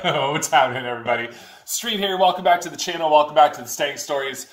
What's happening, everybody? Street here. Welcome back to the channel. Welcome back to the Stang Stories.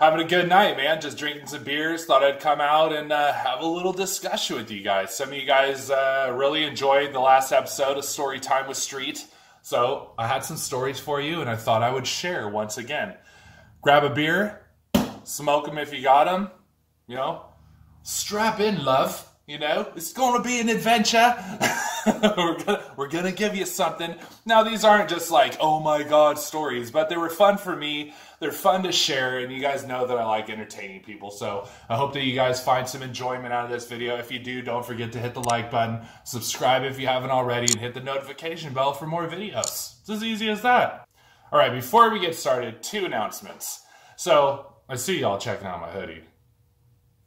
Having a good night, man. Just drinking some beers. Thought I'd come out and uh, have a little discussion with you guys. Some of you guys uh, really enjoyed the last episode of Story Time with Street. So I had some stories for you, and I thought I would share once again. Grab a beer, smoke them if you got them. You know, strap in, love. You know, it's going to be an adventure. we're, gonna, we're gonna give you something. Now, these aren't just like, oh my god, stories, but they were fun for me. They're fun to share, and you guys know that I like entertaining people. So I hope that you guys find some enjoyment out of this video. If you do, don't forget to hit the like button, subscribe if you haven't already, and hit the notification bell for more videos. It's as easy as that. All right, before we get started, two announcements. So I see y'all checking out my hoodie.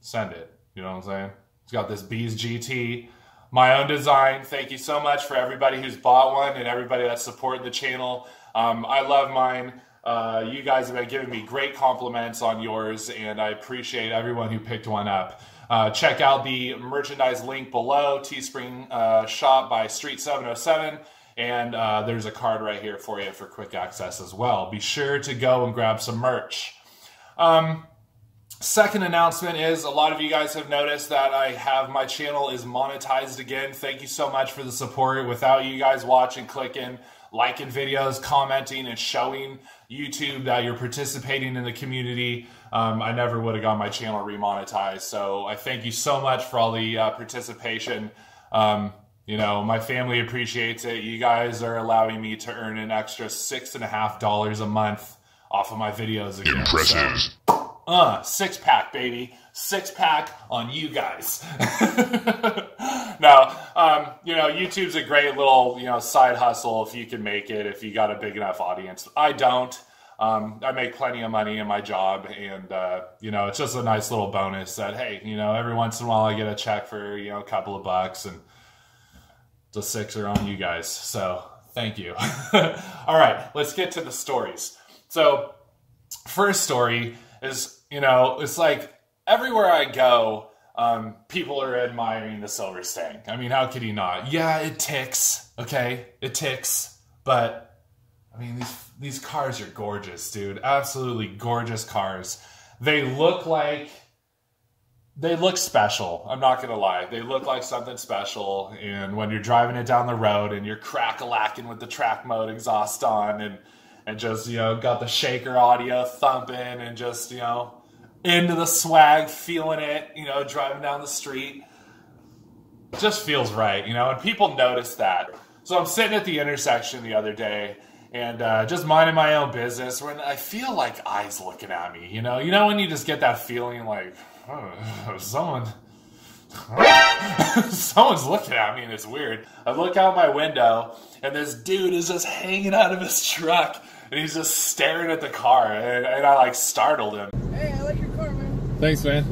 Send it. You know what I'm saying? It's got this Bees GT, my own design. Thank you so much for everybody who's bought one and everybody that's supporting the channel. Um, I love mine. Uh, you guys have been giving me great compliments on yours, and I appreciate everyone who picked one up. Uh, check out the merchandise link below, Teespring uh, shop by Street 707, and uh, there's a card right here for you for quick access as well. Be sure to go and grab some merch. Um, Second announcement is a lot of you guys have noticed that I have my channel is monetized again. Thank you so much for the support. Without you guys watching, clicking, liking videos, commenting, and showing YouTube that you're participating in the community, um, I never would have got my channel remonetized. So I thank you so much for all the uh, participation. Um, you know, my family appreciates it. You guys are allowing me to earn an extra six and a half dollars a month off of my videos again. Impressive. So, uh, six pack, baby. Six pack on you guys. no, um, you know, YouTube's a great little, you know, side hustle if you can make it, if you got a big enough audience. I don't. Um, I make plenty of money in my job, and, uh, you know, it's just a nice little bonus that, hey, you know, every once in a while I get a check for, you know, a couple of bucks, and the six are on you guys. So thank you. All right, let's get to the stories. So, first story is you know, it's like everywhere I go, um, people are admiring the Silver Stang. I mean, how could you not? Yeah, it ticks, okay? It ticks, but I mean, these these cars are gorgeous, dude. Absolutely gorgeous cars. They look like they look special. I'm not gonna lie. They look like something special. And when you're driving it down the road and you're crack a lacking with the track mode exhaust on and and just you know got the shaker audio thumping and just you know into the swag, feeling it, you know, driving down the street. Just feels right, you know, and people notice that. So I'm sitting at the intersection the other day and uh, just minding my own business when I feel like eyes looking at me, you know? You know when you just get that feeling like, oh, someone. Someone's looking at me and it's weird. I look out my window and this dude is just hanging out of his truck and he's just staring at the car and, and I like startled him. Hey, I like your car, man. Thanks, man.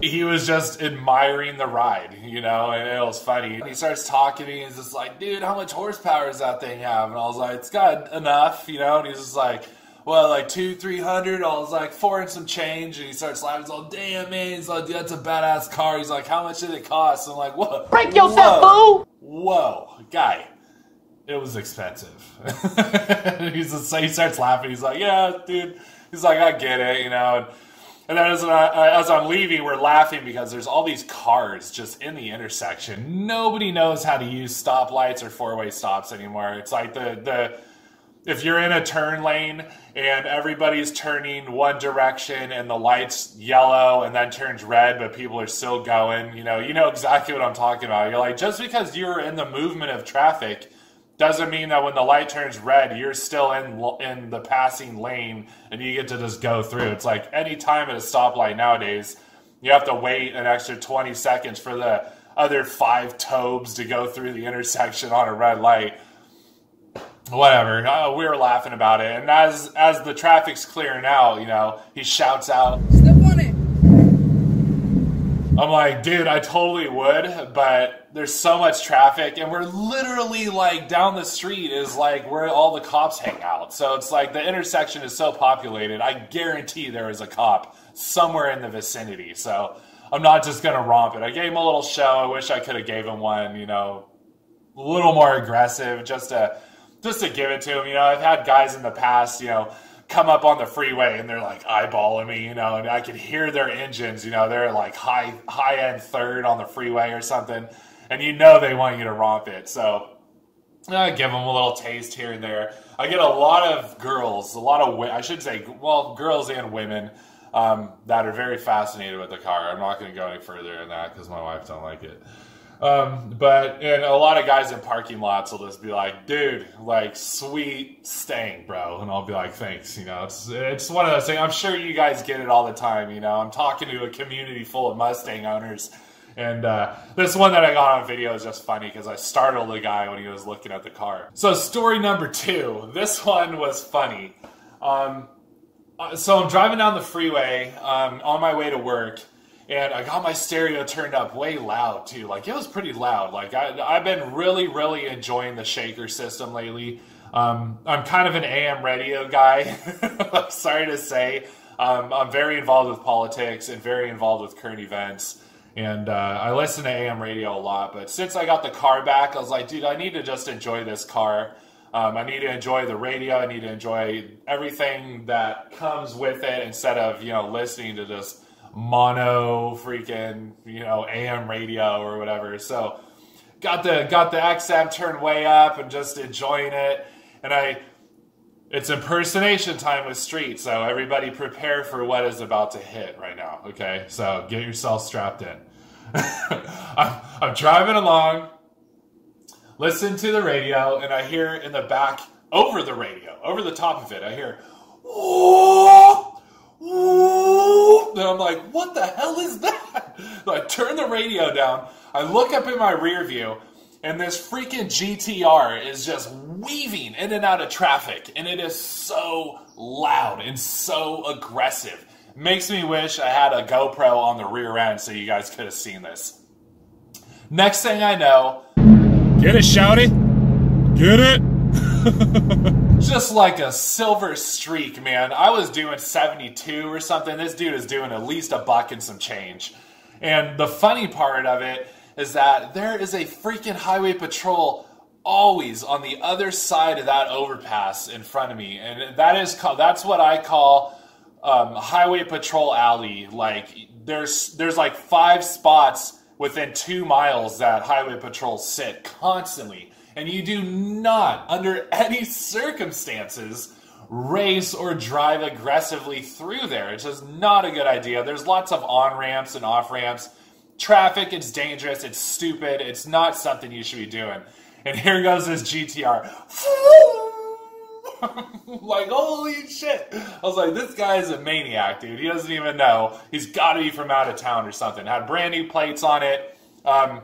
he was just admiring the ride, you know, and it was funny. He starts talking to me, he's just like, dude, how much horsepower does that thing have? And I was like, it's got enough, you know, and he's just like, well, like two, three hundred. I was like four and some change, and he starts laughing. He's like, "Damn, man!" He's like, "That's a badass car." He's like, "How much did it cost?" I'm like, "What? Break yourself, fool!" Whoa, guy, it was expensive. he's just, he starts laughing. He's like, "Yeah, dude." He's like, "I get it," you know. And, and then as, I, as I'm leaving, we're laughing because there's all these cars just in the intersection. Nobody knows how to use stoplights or four-way stops anymore. It's like the the if you're in a turn lane and everybody's turning one direction and the light's yellow and then turns red but people are still going you know you know exactly what i'm talking about you're like just because you're in the movement of traffic doesn't mean that when the light turns red you're still in in the passing lane and you get to just go through it's like any time at a stoplight nowadays you have to wait an extra 20 seconds for the other five tobes to go through the intersection on a red light whatever. Uh, we were laughing about it, and as as the traffic's clearing out, you know, he shouts out, Step on it. I'm like, dude, I totally would, but there's so much traffic, and we're literally like down the street is like where all the cops hang out. So it's like the intersection is so populated. I guarantee there is a cop somewhere in the vicinity. So I'm not just gonna romp it. I gave him a little show. I wish I could have gave him one, you know, a little more aggressive, just to just to give it to him. You know, I've had guys in the past, you know, come up on the freeway and they're like eyeballing me, you know, and I can hear their engines, you know, they're like high high end third on the freeway or something, and you know they want you to romp it. So I give them a little taste here and there. I get a lot of girls, a lot of I should say, well, girls and women um, that are very fascinated with the car. I'm not going to go any further in that because my wife don't like it. Um, but and a lot of guys in parking lots will just be like, "Dude, like sweet Stang, bro," and I'll be like, "Thanks." You know, it's it's one of those things. I'm sure you guys get it all the time. You know, I'm talking to a community full of Mustang owners, and uh, this one that I got on video is just funny because I startled the guy when he was looking at the car. So story number two. This one was funny. Um, uh, so I'm driving down the freeway um, on my way to work and I got my stereo turned up way loud too. Like it was pretty loud. Like I, I've been really, really enjoying the shaker system lately. Um, I'm kind of an AM radio guy. Sorry to say, um, I'm very involved with politics and very involved with current events. And uh, I listen to AM radio a lot. But since I got the car back, I was like, dude, I need to just enjoy this car. Um, I need to enjoy the radio. I need to enjoy everything that comes with it instead of you know listening to just mono freaking you know AM radio or whatever. So got the got the XM turned way up and just enjoying it. And I it's impersonation time with Street, so everybody prepare for what is about to hit right now. Okay, so get yourself strapped in. I'm, I'm driving along, listen to the radio, and I hear in the back over the radio, over the top of it, I hear, "Whoa!" And I'm like, what the hell is that? So I turn the radio down. I look up in my rear view, and this freaking GTR is just weaving in and out of traffic, and it is so loud and so aggressive. Makes me wish I had a GoPro on the rear end so you guys could have seen this. Next thing I know, Get it, shouty? Get it? just like a silver streak, man. I was doing 72 or something. This dude is doing at least a buck and some change. And the funny part of it is that there is a freaking highway patrol always on the other side of that overpass in front of me. And that is called, that's what I call um, highway patrol alley. Like there's there's like five spots within two miles that highway patrols sit constantly and you do not, under any circumstances, race or drive aggressively through there. It's just not a good idea. There's lots of on ramps and off ramps. Traffic, it's dangerous, it's stupid, it's not something you should be doing. And here goes this GTR. like, holy shit. I was like, this guy is a maniac, dude. He doesn't even know. He's got to be from out of town or something. Had brand new plates on it. Um,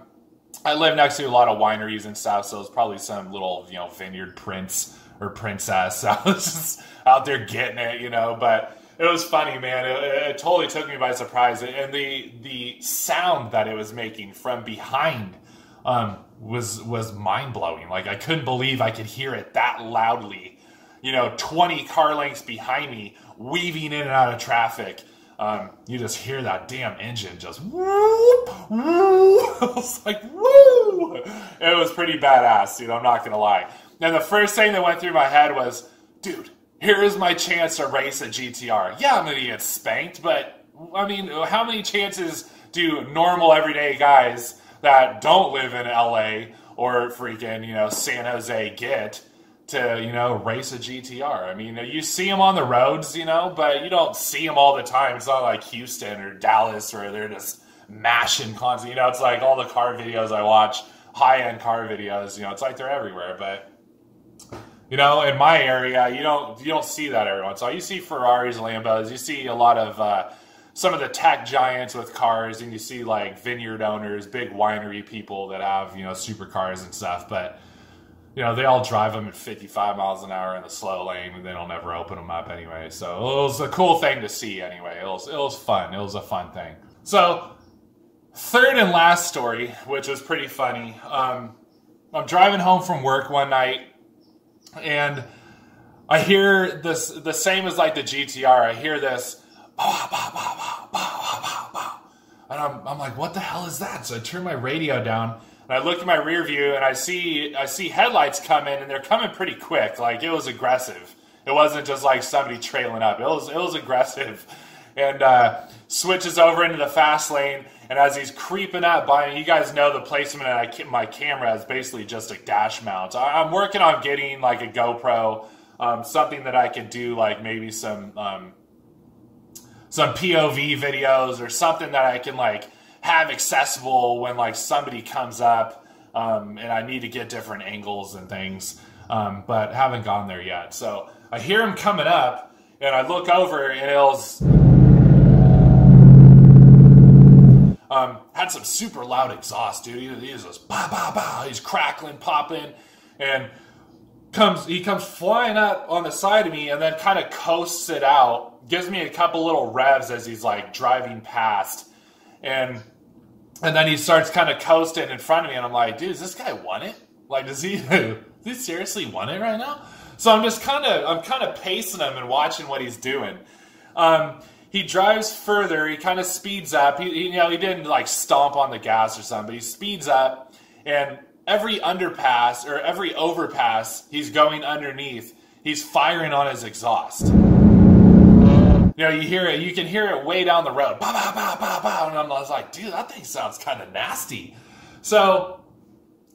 I live next to a lot of wineries and stuff, so it's probably some little, you know, vineyard prince or princess. I was just out there getting it, you know, but it was funny, man. It, it, totally took me by surprise, and the the sound that it was making from behind um, was was mind blowing. Like I couldn't believe I could hear it that loudly. You know, twenty car lengths behind me, weaving in and out of traffic um, you just hear that damn engine just whoop, whoop. I was like, woo! It was pretty badass, dude. I'm not gonna lie. And the first thing that went through my head was, dude, here is my chance to race a GTR. Yeah, I'm gonna get spanked, but I mean, how many chances do normal everyday guys that don't live in LA or freaking, you know, San Jose get? to you know race a GTR. I mean, you see them on the roads, you know, but you don't see them all the time. It's not like Houston or Dallas where they're just mashing constantly. You know, it's like all the car videos I watch, high end car videos. You know, it's like they're everywhere. But you know, in my area, you don't you don't see that every once in a while. You see Ferraris, Lambos. You see a lot of uh, some of the tech giants with cars, and you see like vineyard owners, big winery people that have you know supercars and stuff, but you know, they all drive them at 55 miles an hour in the slow lane and they don't ever open them up anyway. So it was a cool thing to see anyway. It was, it was fun. It was a fun thing. So, third and last story, which was pretty funny. Um, I'm driving home from work one night and I hear this, the same as like the GTR. I hear this, and and I'm, I'm like, what the hell is that? So I turn my radio down and I look at my rear view and I see I see headlights come in and they're coming pretty quick. Like it was aggressive. It wasn't just like somebody trailing up. It was it was aggressive, and uh, switches over into the fast lane. And as he's creeping up by me, you guys know the placement of my camera is basically just a dash mount. I'm working on getting like a GoPro, um, something that I can do like maybe some um, some POV videos or something that I can like have accessible when like somebody comes up um, and I need to get different angles and things. Um, but haven't gone there yet. So I hear him coming up, and I look over, and it was had some super loud exhaust, dude. He, he was just ba ba ba. He's crackling, popping, and comes he comes flying up on the side of me, and then kind of coasts it out. Gives me a couple little revs as he's like driving past, and and then he starts kind of coasting in front of me, and I'm like, dude, does this guy want it? Like, does he does he seriously want it right now? So I'm just kind of I'm kind of pacing him and watching what he's doing. Um, he drives further. He kind of speeds up. He, he, you know he didn't like stomp on the gas or something, but he speeds up, and every underpass or every overpass he's going underneath, he's firing on his exhaust. You know, you hear it, you can hear it way down the road. And I'm like, dude, that thing sounds kind of nasty. So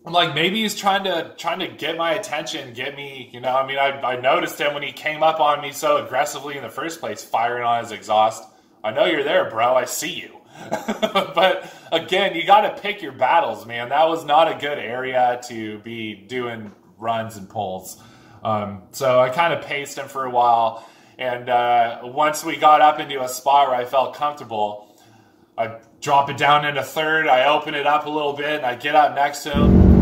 I'm like, maybe he's trying to trying to get my attention, get me, you know. I mean, I, I noticed him when he came up on me so aggressively in the first place, firing on his exhaust. I know you're there, bro. I see you. but again, you got to pick your battles, man. That was not a good area to be doing runs and pulls. Um, so I kind of paced him for a while. And uh, once we got up into a spot where I felt comfortable, I drop it down into third. I open it up a little bit, and I get up next to him.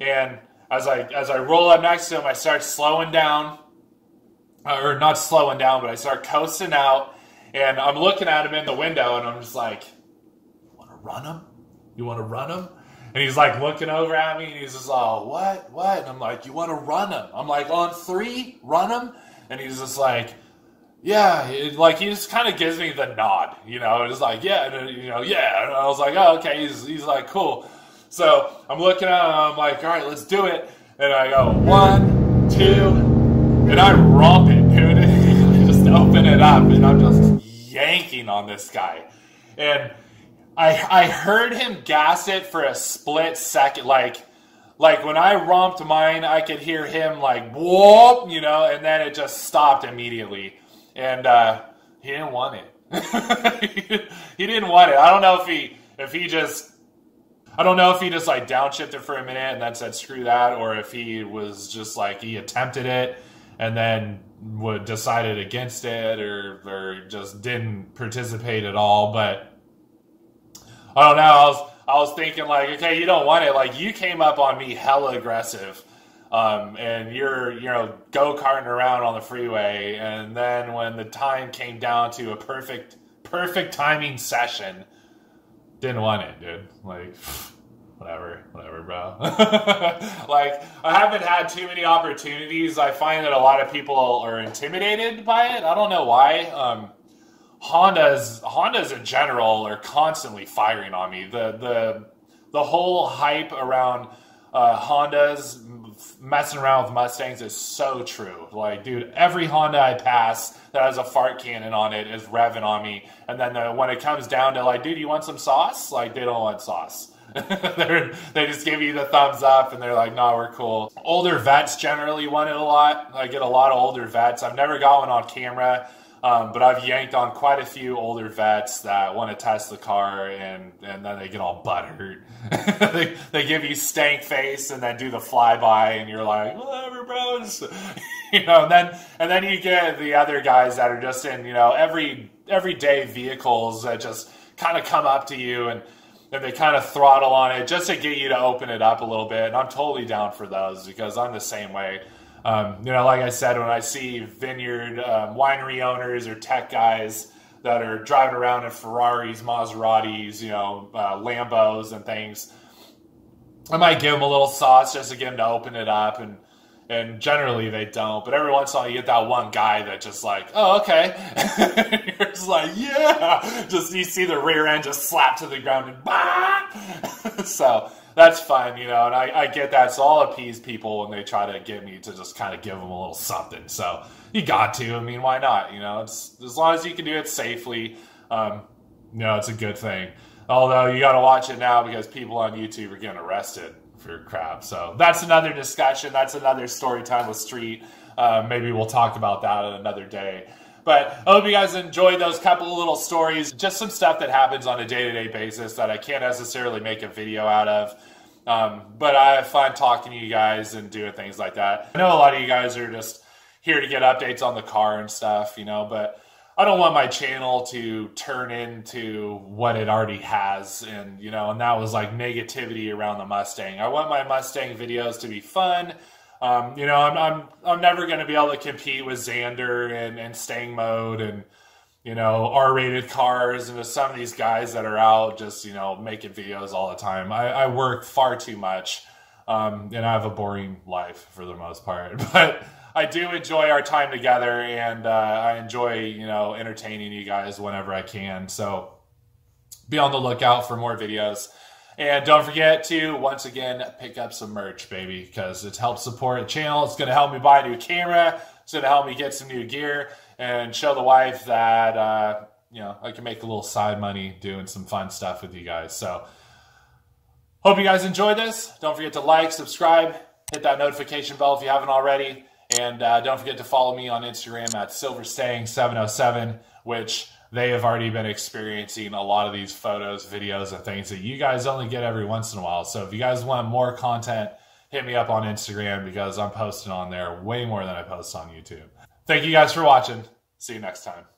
And as I as I roll up next to him, I start slowing down, uh, or not slowing down, but I start coasting out. And I'm looking at him in the window, and I'm just like, "You "Want to run him? You want to run him?" And he's like looking over at me and he's just, oh, what? What? And I'm like, you want to run him? I'm like, on three, run him? And he's just like, yeah, it, like he just kind of gives me the nod, you know, it's like, yeah, and, you know, yeah. And I was like, oh, okay. He's, he's like, cool. So I'm looking at him I'm like, all right, let's do it. And I go, one, two, and I romp it, dude. just open it up and I'm just yanking on this guy. And I I heard him gas it for a split second, like like when I romped mine, I could hear him like whoop, you know, and then it just stopped immediately, and uh, he didn't want it. he didn't want it. I don't know if he if he just I don't know if he just like downshifted for a minute and then said screw that, or if he was just like he attempted it and then would decided against it, or or just didn't participate at all, but I don't know. I was I was thinking like, okay, you don't want it. Like you came up on me hella aggressive, um, and you're you know go karting around on the freeway, and then when the time came down to a perfect perfect timing session, didn't want it, dude. Like. Whatever, whatever, bro. like, I haven't had too many opportunities. I find that a lot of people are intimidated by it. I don't know why. Um, Hondas Hondas in general are constantly firing on me. The the the whole hype around uh, Hondas messing around with Mustangs is so true. Like, dude, every Honda I pass that has a fart cannon on it is revving on me. And then uh, when it comes down to like, dude, you want some sauce? Like, they don't want sauce. they just give you the thumbs up and they're like, no, we're cool. Older vets generally want it a lot. I get a lot of older vets. I've never got one on camera. Um, but I've yanked on quite a few older vets that want to test the car, and, and then they get all butthurt. they, they give you stank face and then do the flyby, and you're like, whatever, bros. you know, and then and then you get the other guys that are just in you know every everyday vehicles that just kind of come up to you and and they kind of throttle on it just to get you to open it up a little bit. And I'm totally down for those because I'm the same way. Um, you know, like I said, when I see vineyard um, winery owners or tech guys that are driving around in Ferraris, Maseratis, you know, uh, Lambos and things, I might give them a little sauce just to get them to open it up and And generally they don't, but every once in a while you get that one guy that just like, oh okay, you're just like yeah, just you see the rear end just slap to the ground and bah! so that's fine, you know, and I, I get that. So I'll appease people when they try to get me to just kind of give them a little something. So you got to. I mean, why not? You know, it's as long as you can do it safely. Um, you know, it's a good thing. Although you got to watch it now because people on YouTube are getting arrested for crap. So that's another discussion. That's another story time with Street. Uh, maybe we'll talk about that another day. But I hope you guys enjoyed those couple of little stories. Just some stuff that happens on a day to day basis that I can't necessarily make a video out of. Um, but I have fun talking to you guys and doing things like that. I know a lot of you guys are just here to get updates on the car and stuff, you know, but I don't want my channel to turn into what it already has, and you know, and that was like negativity around the Mustang. I want my Mustang videos to be fun. Um, you know, I'm I'm I'm never going to be able to compete with Xander and and Stang mode and you know R-rated cars and some of these guys that are out just you know making videos all the time. I, I work far too much, um, and I have a boring life for the most part, but. I do enjoy our time together, and uh, I enjoy you know entertaining you guys whenever I can. So be on the lookout for more videos. And don't forget to once again pick up some merch, baby, because it helps support the channel. It's going to help me buy a new camera. It's going to help me get some new gear and show the wife that uh, you know I can make a little side money doing some fun stuff with you guys. So hope you guys enjoyed this. Don't forget to like, subscribe, hit that notification bell if you haven't already. And uh, don't forget to follow me on Instagram at silverstang707, which they have already been experiencing a lot of these photos, videos, and things that you guys only get every once in a while. So if you guys want more content, hit me up on Instagram because I'm posting on there way more than I post on YouTube. Thank you guys for watching. See you next time.